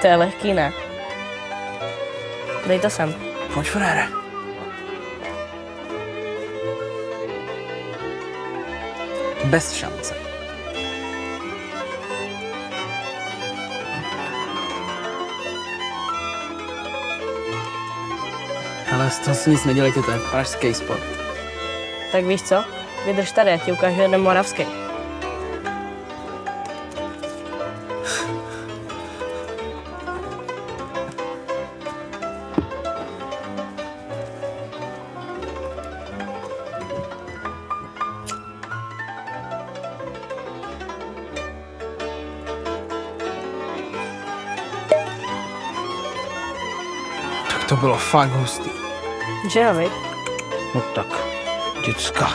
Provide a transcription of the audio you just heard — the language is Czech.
To je lehký, ne? Dej to sem. Pojď, frére. Bez šance. Ale z toho si nic nedělejte, to je pražský sport. Tak víš co? Vydrž tady, já ti ukážu jeden moravský. To bylo fakt hustý. Že jo? No tak, děcka.